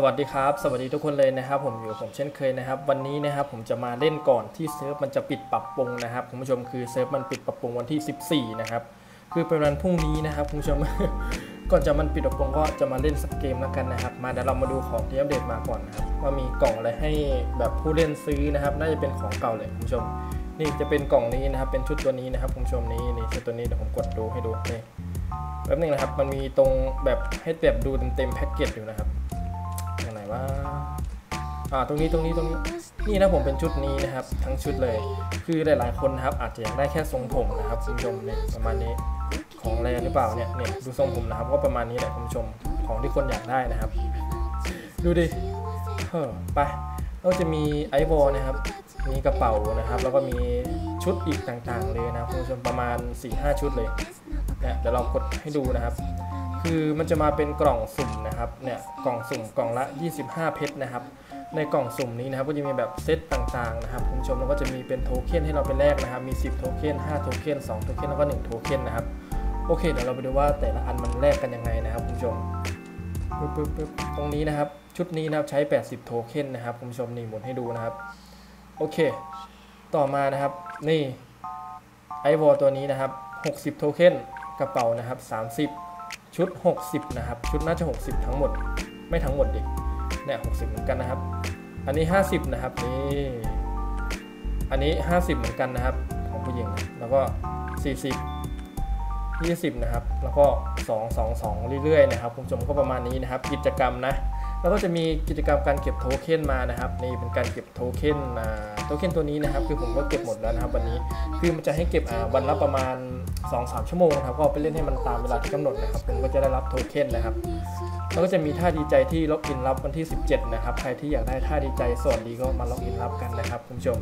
สวัสดีครับ สวัสดีทุกคนเลยนะครับ ผมอยู่ผมเช่นเคยนะครับ วันนี้นะครับผมจะมาเล่นก่อนที่เซิร์ฟมันจะปิดปรับปรุงนะครับคุณผู้ชมคือเซิร์ฟมันปิดปรับปรุงวันที่ 14 นะครับคือเป็นวันพรุ่งนี้นะครับคุณผู้ชมก่อนจะมันปิดปรับปรุงก็จะมาเล่นสักเกมแล้วกันนะครับ มาเดี๋ยวเรามาดูของที่อัปเดตมาก่อนนะครับว่ามีกล่องอะไรให้แบบผู้เล่นซื้อนะครับ น่าจะเป็นของเก่าเลยคุณผู้ชม นี่จะเป็นกล่องนี้นะครับ เป็นชุดตัวนี้นะครับคุณผู้ชมนี้นี่ชุดตัวนี้เดี๋ยวผมกดดูให้ดูนี่แป๊บนึงนะครับ มันมีตรงแบบให้แบบดูเต็มๆแพ็กเกจอยู่นะครับ ว่าอ่าตรงนี้ตรงนี้ตรงนี้นี่นะผมเป็นชุดนี้นะครับ ทั้งชุดเลย คือหลายๆคนนะครับ อาจจะอยากได้แค่ทรงผมนะครับคุณผู้ชมเนี่ยประมาณนี้ของอะไรหรือเปล่าเนี่ยเนี่ยดูทรงผมนะครับ ก็ประมาณนี้แหละคุณผู้ชมของที่คนอยากได้นะครับ ดูดิเฮ้อไปแล้วจะมีไอวอลนะครับ มีกระเป๋านะครับ แล้วก็มีชุดอีกต่างๆเลยนะคุณผู้ชมประมาณ4-5ชุดเลยเนี่ยเดี๋ยวเรากดให้ดูนะครับ คือมันจะมาเป็นกล่องสุ่มนะครับเนี่ยกล่องสุ่มกล่องละ 25 เพชรนะครับ ในกล่องสุ่มนี้นะครับก็จะมีแบบเซตต่างๆนะครับคุณผู้ชมแล้วก็จะมีเป็นโทเค็นให้เราไปแลกนะครับมี 10 โทเค็น5 โทเค็น2 โทเค็นแล้วก็ 1 โทเค็นนะครับโอเคเดี๋ยวเราไปดูว่าแต่ละอันมันแลกกันยังไงนะครับคุณผู้ชมปึ๊บปึ๊บปึ๊บตรงนี้นะครับชุดนี้นะครับใช้ 80 โทเค็นนะครับคุณผู้ชมนี่หมุนให้ดูนะครับโอเค ต่อมานะครับนี่ไอวอลตัวนี้นะครับ 60 โทเค็นกระเป๋านะครับ 30 ชุด 60 นะครับ ชุดน่าจะ 60 ทั้งหมด ไม่ทั้งหมดดิเนี่ย60 เหมือนกันนะครับ อันนี้ 50 นะครับ นี่ อันนี้ 50 เหมือนกันนะครับ ของผู้หญิง แล้วก็ 40 20 นะครับ แล้วก็ 2 2 2 เรื่อยๆ นะครับ คุณผู้ชมก็ประมาณนี้นะครับ กิจกรรมนะ แล้วก็จะมีกิจกรรมการเก็บโทเค็นมานะครับนี่เป็นการเก็บโทเค็นโทเค็นตัวนี้นะครับ คือผมก็เก็บหมดแล้วนะครับวันนี้คือมันจะให้เก็บวันละประมาณ 2-3 ชั่วโมงนะครับก็เอาไปเล่นให้มันตามเวลาที่กำหนดนะครับผมก็จะได้รับโทเค็นนะครับแล้วก็จะมีท่าดีใจที่ล็อกอินรับวันที่ 17 นะครับ ใครที่อยากได้ท่าดีใจสวัสดีก็มาล็อกอินรับกันนะครับคุณผู้ชม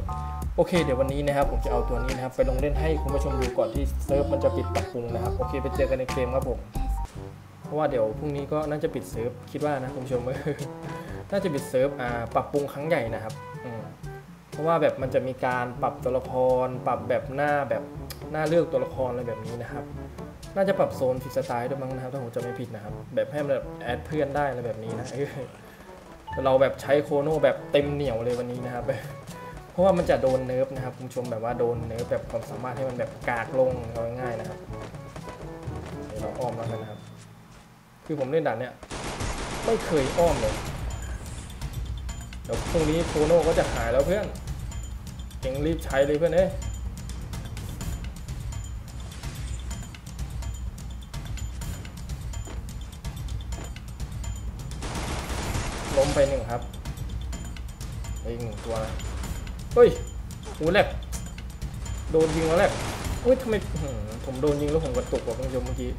โอเค เดี๋ยววันนี้นะครับผมจะเอาตัวนี้นะครับไปลงเล่นให้คุณผู้ชมดูก่อนที่เซิร์ฟมันจะปิดปรับปรุงนะครับ โอเค ไปเจอกันในเกมครับผม เพราะว่าเดี๋ยวพรุ่งนี้ก็น่าจะปิด serv คิดว่านะคุณผู้ชมน่าจะปิด serv อ่าปรับปรุงครั้งใหญ่นะครับเพราะว่าแบบมันจะมีการปรับตัวละคร ปรับแบบหน้าแบบหน้าเลือกตัวละครอะไรแบบนี้นะครับ น่าจะปรับโซนฟรีสไตล์ด้วยมั้งนะครับถ้าผมจำไม่ผิดนะครับ แบบให้มันแบบ add เพื่อนได้อะไรแบบนี้นะเราแบบใช้โคโน่แบบเต็มเหนียวเลยวันนี้นะครับ เพราะว่ามันจะโดน nerf นะครับคุณผู้ชมแบบว่าโดน nerf แบบความสามารถให้มันแบบกากลงง่ายๆนะครับ คือผมเล่นด่านเนี้ยไม่เคยอ้อมเลย เดี๋ยวพรุ่งนี้โคโน่ก็จะหายแล้วเพื่อนเอ็งรีบใช้เลยเพื่อนเอ้ล้มไปหนึ่งครับอีกหนึ่งตัวนะเฮ้ยหูแลกโดนยิงแล้วแลกเฮ้ยทำไมผมโดนยิงแล้วผมกระตุกว่ะคุณผู้ชมเมื่อกี้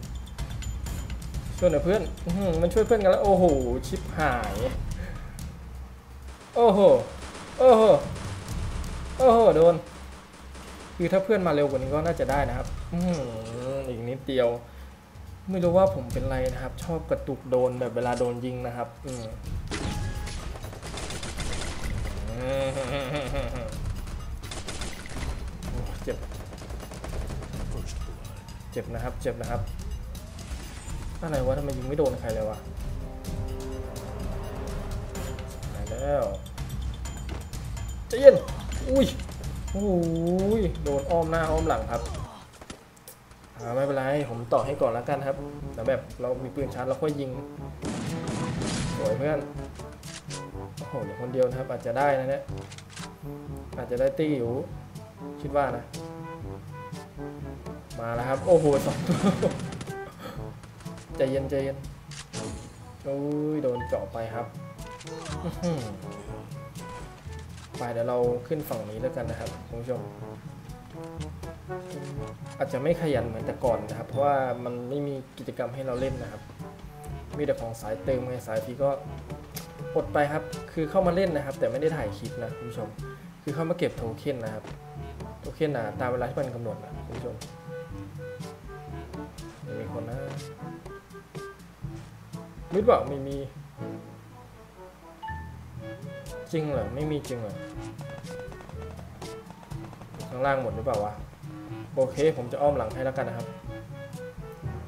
ช่วยหน่อยเพื่อนมันช่วยเพื่อนกันแล้ว โอ้โห ชิปหาย โอ้โห โอ้โห โอ้โห โดน คือถ้าเพื่อนมาเร็วกว่านี้ก็น่าจะได้นะครับ อืมอีกนิดเดียว ไม่รู้ว่าผมเป็นไรนะครับ ชอบกระตุกโดนแบบเวลาโดนยิงนะครับ อืมเจ็บ เจ็บนะครับ เจ็บนะครับ อะไรวะทำไมยิงไม่โดนใครเลยวะหายแล้วใจเย็นอุ้ยโอ้ยโดนอ้อมหน้าอ้อมหลังครับไม่เป็นไร ผมต่อให้ก่อนแล้วกันครับแล้วแบบเรามีปืนชาร์จเราค่อยยิงสวยเพื่อนโอ้โหเหลือคนเดียวนะครับ อาจจะได้นะเนี่ยอาจจะได้ตี้อยู่ คิดว่านะ มาแล้วครับ โอ้โหสองตัว ใจเย็นใจเย็นโอ้ยโดนเจาะไปครับไปเดี๋ยวเราขึ้นฝั่งนี้แล้วกันนะครับคุณผู้ชม อาจจะไม่ขยันเหมือนแต่ก่อนนะครับ เพราะว่ามันไม่มีกิจกรรมให้เราเล่นนะครับ มีแต่ของสายเติมไงสายพีก็อดไปครับ คือเข้ามาเล่นนะครับ แต่ไม่ได้ถ่ายคลิปนะคุณผู้ชม คือเข้ามาเก็บโทเค็นนะครับ โทเค็นนะตามเวลาที่มันกำหนดนะคุณผู้ชมมีคนนะ หรือเปล่าไม่มี จริงเหรอ ไม่มีจริงเหรอ ข้างล่างหมดหรือเปล่าวะ โอเค ผมจะอ้อมหลังให้แล้วกันนะครับ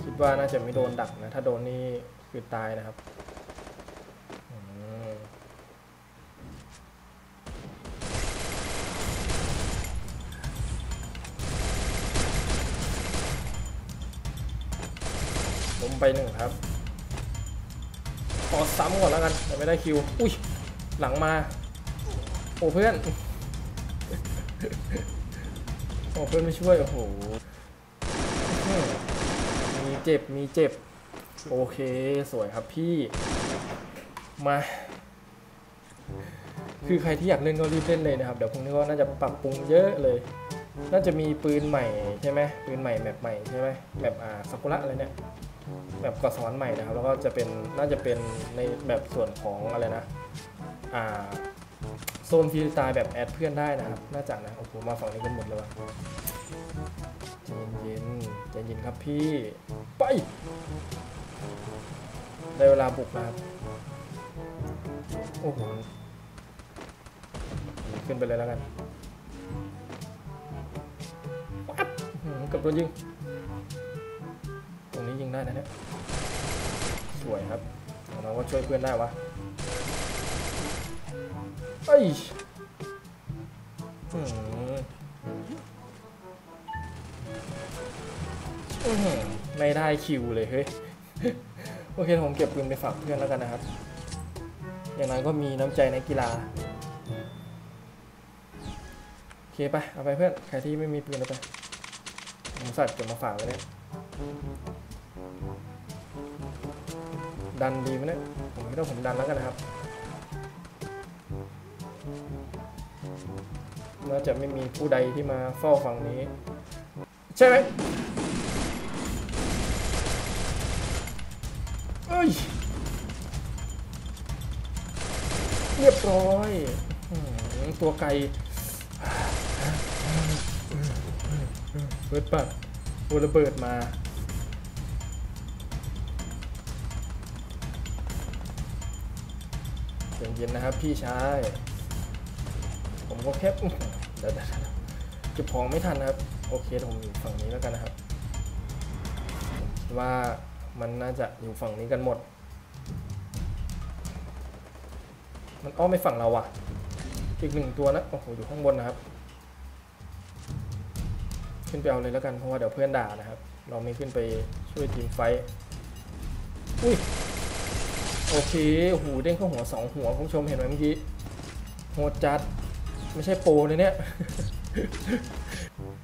คิดว่าน่าจะไม่โดนดักนะ ถ้าโดนนี่คือตายนะครับล้ไปหนึ่งครับ อซ้ำก่อนแล้วกันแต่ไม่ได้คิว อุ้ย หลังมา โอ้เพื่อน โอ้เพื่อนไม่ช่วย โอ้โห มีเจ็บ มีเจ็บ โอเค สวยครับพี่ มา คือใครที่อยากเล่นก็รีบเล่นเลยนะครับ เดี๋ยวพรุ่งนี้ก็น่าจะปรับปรุงเยอะเลย น่าจะมีปืนใหม่ใช่ไหมปืนใหม่แมปใหม่ใช่ไหมแมปอ่าซากุระอะไรเนี่ย แบบเกาะสวรรค์ใหม่นะครับ แล้วก็จะเป็นน่าจะเป็นในแบบส่วนของอะไรนะอ่าโซนฟรีสไตล์แบบแอดเพื่อนได้นะครับน่าจะนะโอ้โหมาฝั่งนี้กันหมดเลยว่ะใจเย็นใจเย็นครับพี่ไปได้เวลาบุกนะครับโอ้โหขึ้นไปเลยแล้วกันเกับโดนยิง ยิงได้นะเนี่ยสวยครับเราก็ช่วยเพื่อนได้วะเอ้ยไม่ได้คิวเลยเฮ้ย โอเคผมเก็บปืนไปฝากเพื่อนแล้วกันนะครับ อย่างนั้นก็มีน้ำใจในกีฬา โอเคไป เอาไปเพื่อน ใครที่ไม่มีปืนเอาไปผมสัตว์เก็บมาฝากไว้เนี่ย ดันดีไหมเนี่ย ผมคิดว่าผมดันแล้วกันนะครับน่าจะไม่มีผู้ใดที่มาเฝ้าฝั่งนี้ ใช่ไหมเอ้ย เรียบร้อยอตัวไกลเปิดปัดโอระเบิดมา ย็นนะครับพี่ชาย ผมก็แค่เดี๋ยวๆเก็บของไม่ทันนะครับ โอเคผมอยู่ฝั่งนี้แล้วกันนะครับ ว่ามันน่าจะอยู่ฝั่งนี้กันหมด มันอ้อมไปฝั่งเราอะอีกหนึ่งตัวนะ โอ้โห อยู่ข้างบนนะครับ ขึ้นไปเอาเลยแล้วกัน เพราะว่าเดี๋ยวเพื่อนด่านะครับ เราไม่ขึ้นไปช่วยทีมไฟ อุ้ย โอเคโอ้โหเด้งเข้าหัวสองหัวคุณผู้ชมเห็นไหมเมื่อกี้โหดจัด ไม่ใช่โปรเลยเนี่ย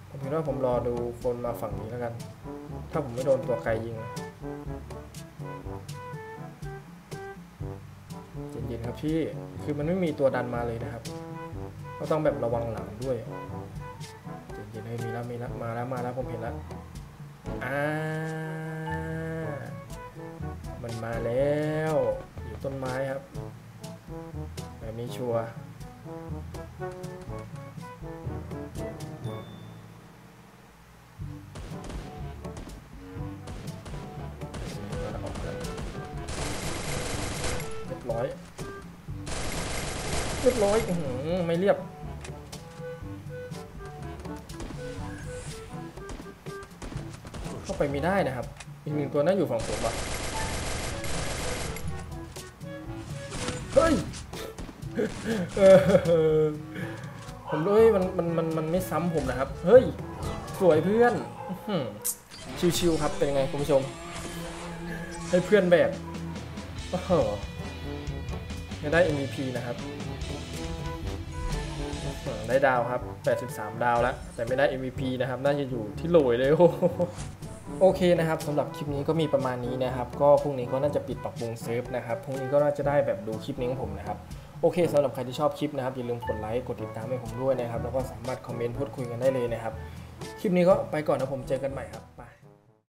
ผมคิดว่าผมรอดูคนมาฝั่งนี้แล้วกัน ถ้าผมไม่โดนตัวไกลยิงเย็นๆครับพี่ คือมันไม่มีตัวดันมาเลยนะครับ ก็ต้องแบบระวังหลังด้วยเย็นๆเลยมีแล้วมีแล้วมาแล้วมาแล้วผมเห็นแล้วอ่า มันมาแล้ว อยู่ต้นไม้ครับ แบบนี้ชัวร์เรียบร้อย เรียบร้อยอื้ออไม่เรียบเข้าไปไม่ได้นะครับ อีกหนึ่งตัวน่าอยู่ฝั่งผมว่ะ ฮ้ยผมด้วยมันมันมันมันไม่ซ้ำผมนะครับ เฮ้ย สวยเพื่อน ชิวๆครับ เป็นไงคุณผู้ชม ให้เพื่อนแบกโอ้โหยังได้ MVP นะครับได้ดาวครับ 83 ดาวแล้ว แต่ไม่ได้ MVP นะครับ น่าจะอยู่ที่โหลยเลยโอ้ โอเคนะครับสำหรับคลิปนี้ก็มีประมาณนี้นะครับ ก็พรุ่งนี้ก็น่าจะปิดปรับปรุงเซิร์ฟนะครับพรุ่งนี้ก็น่าจะได้แบบดูคลิปนี้ของผมนะครับโอเคสำหรับใครที่ชอบคลิปนะครับอย่าลืมกดไลค์กดติดตามให้ผมด้วยนะครับ แล้วก็สามารถคอมเมนต์พูดคุยกันได้เลยนะครับ คลิปนี้ก็ไปก่อนนะผมเจอกันใหม่ครับ